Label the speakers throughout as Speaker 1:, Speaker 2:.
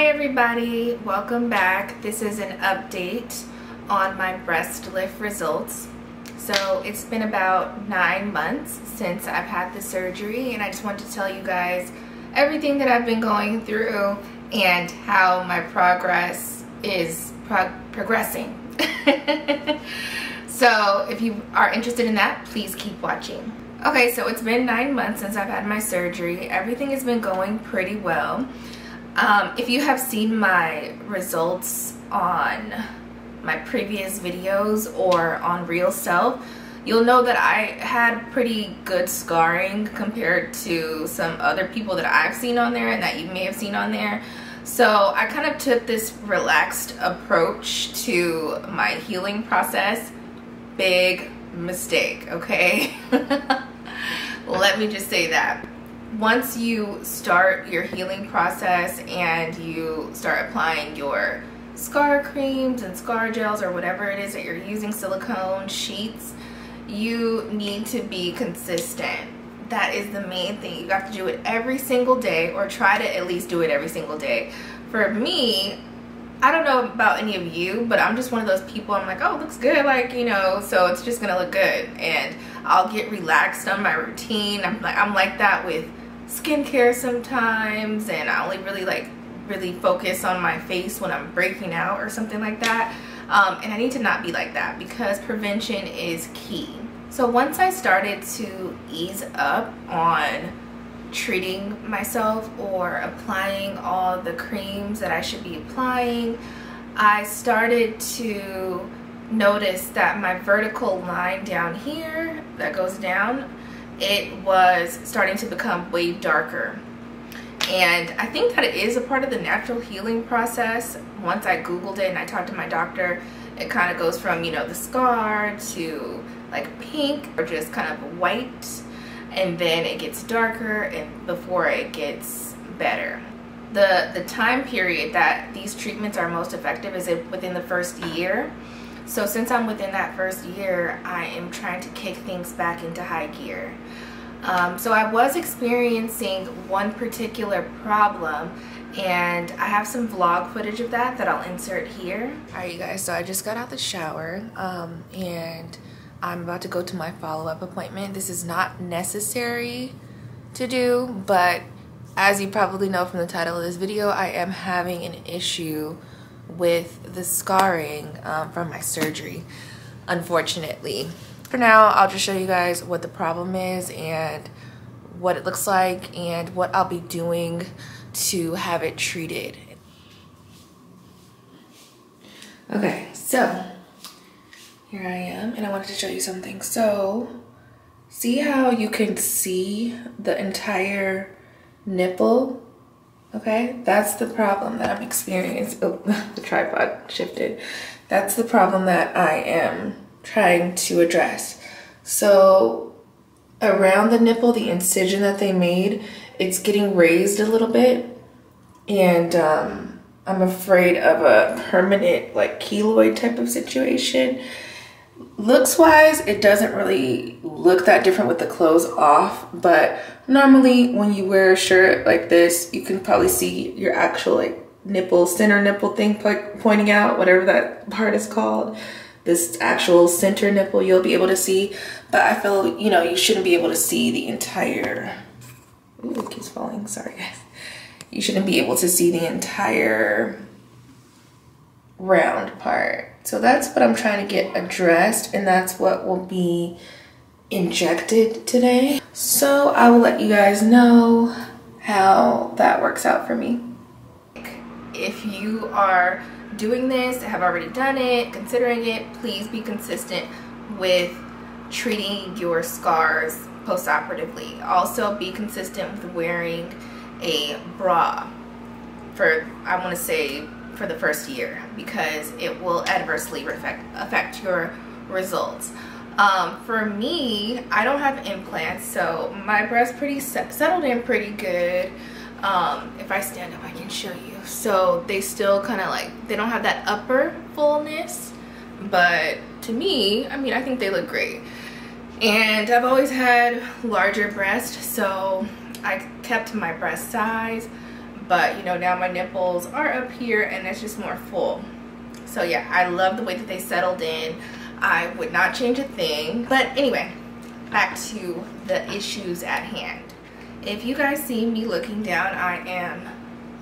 Speaker 1: Hi everybody, welcome back. This is an update on my breast lift results. So it's been about nine months since I've had the surgery and I just wanted to tell you guys everything that I've been going through and how my progress is pro progressing. so if you are interested in that, please keep watching. Okay, so it's been nine months since I've had my surgery. Everything has been going pretty well. Um, if you have seen my results on my previous videos or on Real Self, you'll know that I had pretty good scarring compared to some other people that I've seen on there and that you may have seen on there. So I kind of took this relaxed approach to my healing process. Big mistake, okay? Let me just say that once you start your healing process and you start applying your scar creams and scar gels or whatever it is that you're using, silicone sheets, you need to be consistent. That is the main thing. You have to do it every single day or try to at least do it every single day. For me, I don't know about any of you, but I'm just one of those people. I'm like, oh, looks good, like you know, so it's just gonna look good, and I'll get relaxed on my routine. I'm like, I'm like that with skincare sometimes and I only really like really focus on my face when I'm breaking out or something like that. Um, and I need to not be like that because prevention is key. So once I started to ease up on treating myself or applying all the creams that I should be applying I started to notice that my vertical line down here that goes down it was starting to become way darker. And I think that it is a part of the natural healing process. Once I Googled it and I talked to my doctor, it kind of goes from, you know, the scar to like pink or just kind of white. And then it gets darker and before it gets better. The, the time period that these treatments are most effective is within the first year. So since I'm within that first year, I am trying to kick things back into high gear. Um, so I was experiencing one particular problem and I have some vlog footage of that that I'll insert here. Alright you guys, so I just got out the shower um, and I'm about to go to my follow-up appointment. This is not necessary to do, but as you probably know from the title of this video, I am having an issue with the scarring um, from my surgery, unfortunately. For now, I'll just show you guys what the problem is and what it looks like and what I'll be doing to have it treated. Okay, so here I am and I wanted to show you something. So see how you can see the entire nipple Okay, that's the problem that I'm experiencing. Oh, the tripod shifted. That's the problem that I am trying to address. So around the nipple, the incision that they made, it's getting raised a little bit. And um, I'm afraid of a permanent like keloid type of situation looks wise it doesn't really look that different with the clothes off but normally when you wear a shirt like this you can probably see your actual like nipple center nipple thing pointing out whatever that part is called. This actual center nipple you'll be able to see but I feel you know you shouldn't be able to see the entire Ooh, it keeps falling sorry guys. You shouldn't be able to see the entire round part so that's what I'm trying to get addressed and that's what will be injected today. So I will let you guys know how that works out for me. If you are doing this, have already done it, considering it, please be consistent with treating your scars post-operatively. Also be consistent with wearing a bra for, I want to say, for the first year because it will adversely affect, affect your results. Um, for me, I don't have implants, so my breast pretty settled in pretty good. Um, if I stand up, I can show you. So they still kind of like, they don't have that upper fullness, but to me, I mean, I think they look great. And I've always had larger breasts, so I kept my breast size but you know now my nipples are up here and it's just more full. So yeah I love the way that they settled in. I would not change a thing. But anyway back to the issues at hand. If you guys see me looking down I am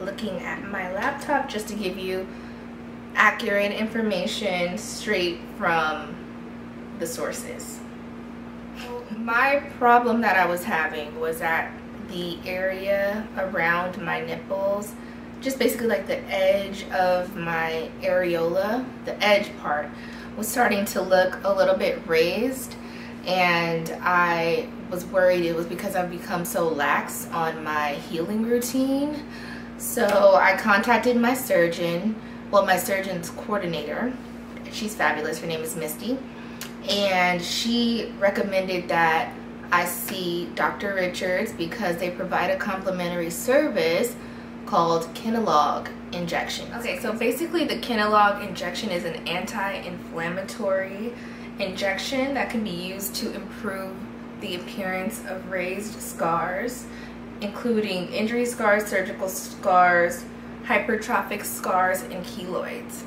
Speaker 1: looking at my laptop just to give you accurate information straight from the sources. My problem that I was having was that the area around my nipples just basically like the edge of my areola the edge part was starting to look a little bit raised. And I was worried it was because I've become so lax on my healing routine. So I contacted my surgeon well my surgeon's coordinator. She's fabulous. Her name is Misty. And she recommended that I see Dr. Richards because they provide a complimentary service called Kenalog injection. Okay, so basically the Kenalog injection is an anti-inflammatory injection that can be used to improve the appearance of raised scars, including injury scars, surgical scars, hypertrophic scars, and keloids.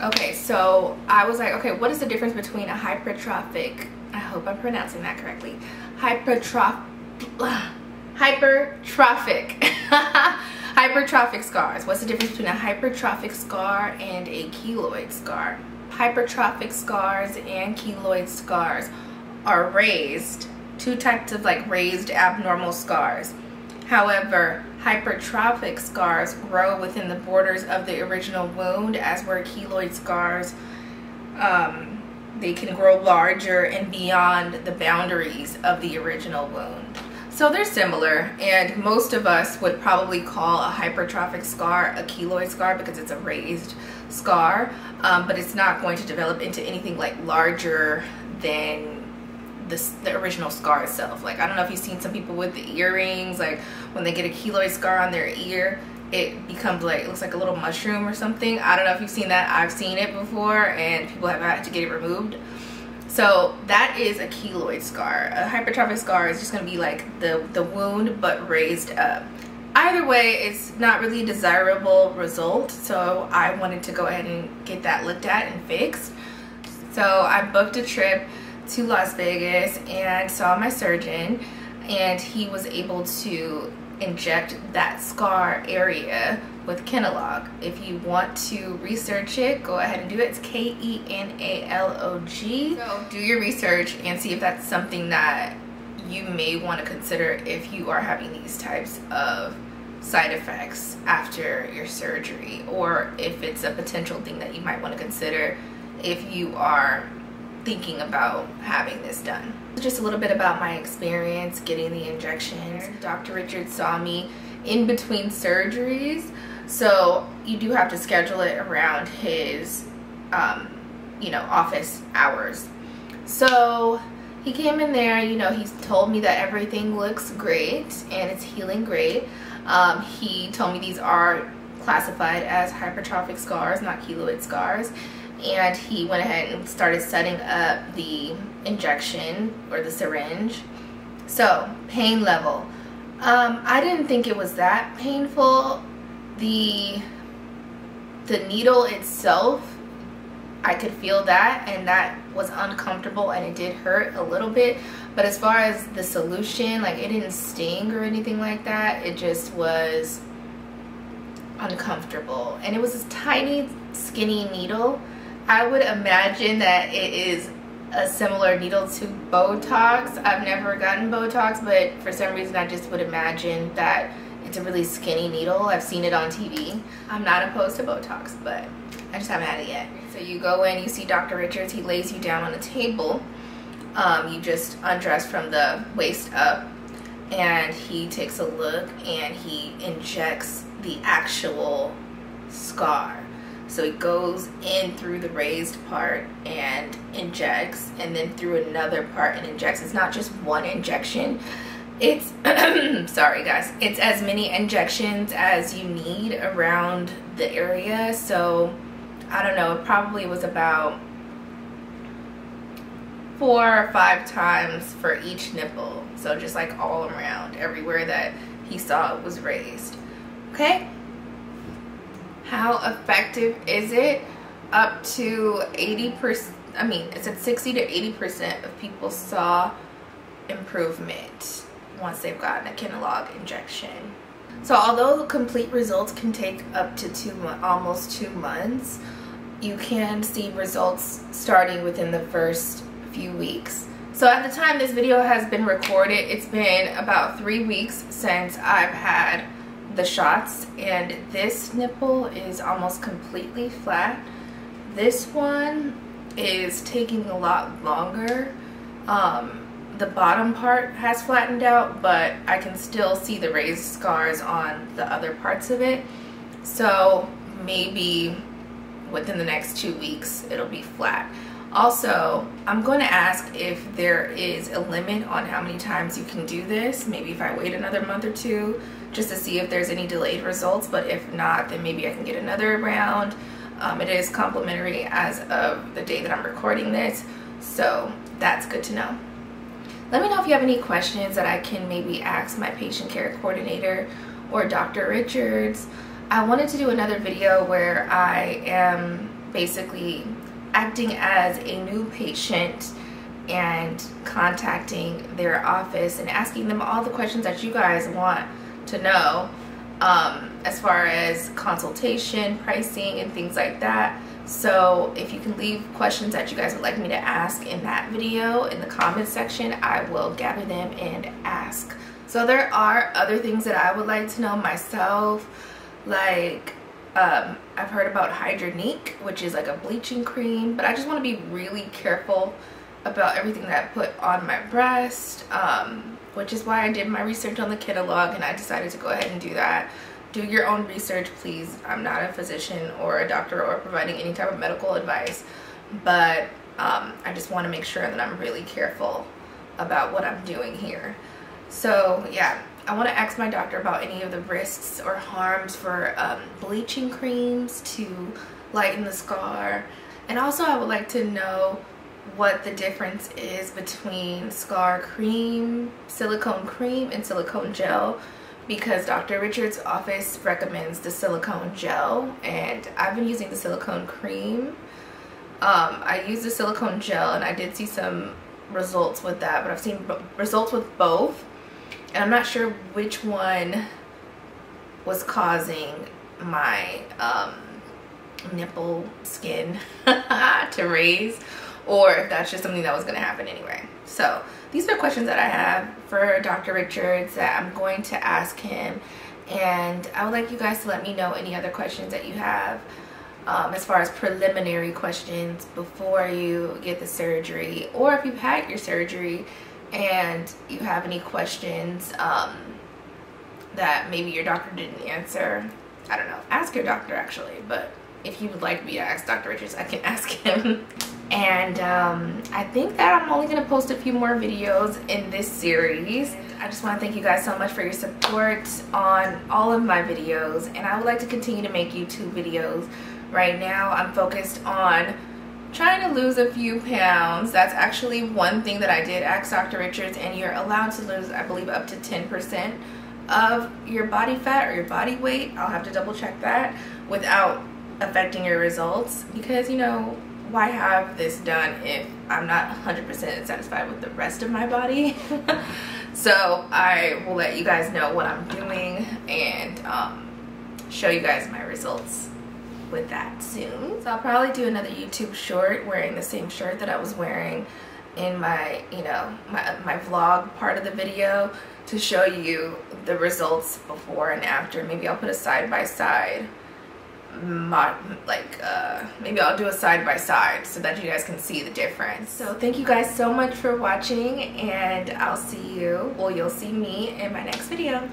Speaker 1: Okay, so I was like, okay, what is the difference between a hypertrophic, I hope I'm pronouncing that correctly, hypertroph hypertrophic hypertrophic scars. What's the difference between a hypertrophic scar and a keloid scar? Hypertrophic scars and keloid scars are raised two types of like raised abnormal scars however hypertrophic scars grow within the borders of the original wound as where keloid scars um, they can grow larger and beyond the boundaries of the original wound. So they're similar and most of us would probably call a hypertrophic scar a keloid scar because it's a raised scar, um, but it's not going to develop into anything like larger than the, the original scar itself. Like I don't know if you've seen some people with the earrings, like when they get a keloid scar on their ear, it becomes like it looks like a little mushroom or something. I don't know if you've seen that. I've seen it before and people have had to get it removed. So that is a keloid scar. A hypertrophic scar is just going to be like the the wound but raised up. Either way it's not really a desirable result so i wanted to go ahead and get that looked at and fixed. So i booked a trip to las vegas and saw my surgeon and he was able to inject that scar area with Kenalog. If you want to research it, go ahead and do it. It's K-E-N-A-L-O-G. So do your research and see if that's something that you may want to consider if you are having these types of side effects after your surgery or if it's a potential thing that you might want to consider if you are thinking about having this done. Just a little bit about my experience getting the injections. Dr. Richard saw me in between surgeries, so you do have to schedule it around his, um, you know, office hours. So he came in there, you know, he's told me that everything looks great and it's healing great. Um, he told me these are classified as hypertrophic scars, not keloid scars and he went ahead and started setting up the injection or the syringe. So, pain level. Um, I didn't think it was that painful. The the needle itself, I could feel that and that was uncomfortable and it did hurt a little bit. But as far as the solution, like it didn't sting or anything like that. It just was uncomfortable. And it was this tiny, skinny needle I would imagine that it is a similar needle to Botox. I've never gotten Botox, but for some reason I just would imagine that it's a really skinny needle. I've seen it on TV. I'm not opposed to Botox, but I just haven't had it yet. So you go in, you see Dr. Richards, he lays you down on a table. Um, you just undress from the waist up and he takes a look and he injects the actual scar. So it goes in through the raised part and injects and then through another part and injects. It's not just one injection. It's, sorry guys, it's as many injections as you need around the area. So I don't know, it probably was about four or five times for each nipple. So just like all around, everywhere that he saw it was raised. Okay? How effective is it? Up to 80%, I mean, it said 60 to 80% of people saw improvement once they've gotten a Kenalog injection. So although complete results can take up to two, almost two months, you can see results starting within the first few weeks. So at the time this video has been recorded, it's been about three weeks since I've had the shots and this nipple is almost completely flat. This one is taking a lot longer. Um, the bottom part has flattened out, but I can still see the raised scars on the other parts of it. So maybe within the next two weeks, it'll be flat. Also, I'm going to ask if there is a limit on how many times you can do this. Maybe if I wait another month or two, just to see if there's any delayed results. But if not, then maybe I can get another round. Um, it is complimentary as of the day that I'm recording this. So that's good to know. Let me know if you have any questions that I can maybe ask my patient care coordinator or Dr. Richards. I wanted to do another video where I am basically acting as a new patient and contacting their office and asking them all the questions that you guys want to know um, as far as consultation, pricing, and things like that. So if you can leave questions that you guys would like me to ask in that video in the comment section, I will gather them and ask. So there are other things that I would like to know myself, like um, I've heard about Hydranique, which is like a bleaching cream, but I just want to be really careful about everything that I put on my breast, um, which is why I did my research on the Kenalog and I decided to go ahead and do that. Do your own research please. I'm not a physician or a doctor or providing any type of medical advice but um, i just want to make sure that i'm really careful about what i'm doing here. So yeah i want to ask my doctor about any of the risks or harms for um, bleaching creams to lighten the scar and also i would like to know what the difference is between scar cream silicone cream and silicone gel because Dr. Richard's office recommends the silicone gel and I've been using the silicone cream. Um, I used the silicone gel and I did see some results with that, but I've seen results with both. And I'm not sure which one was causing my um, nipple skin to raise or if that's just something that was going to happen anyway. So these are questions that I have for Dr. Richards that I'm going to ask him. And I would like you guys to let me know any other questions that you have um, as far as preliminary questions before you get the surgery or if you've had your surgery and you have any questions um, that maybe your doctor didn't answer. I don't know. Ask your doctor actually, but if you would like me to ask Dr. Richards, I can ask him. and um, I think that I'm only going to post a few more videos in this series. I just want to thank you guys so much for your support on all of my videos and I would like to continue to make YouTube videos. Right now I'm focused on trying to lose a few pounds. That's actually one thing that I did ask Dr. Richards and you're allowed to lose I believe up to 10% of your body fat or your body weight. I'll have to double check that without affecting your results because you know why have this done if I'm not 100% satisfied with the rest of my body so I will let you guys know what I'm doing and um, show you guys my results with that soon so I'll probably do another YouTube short wearing the same shirt that I was wearing in my you know my, my vlog part of the video to show you the results before and after maybe I'll put a side by side like uh, maybe I'll do a side by side so that you guys can see the difference. So thank you guys so much for watching and I'll see you, well you'll see me in my next video.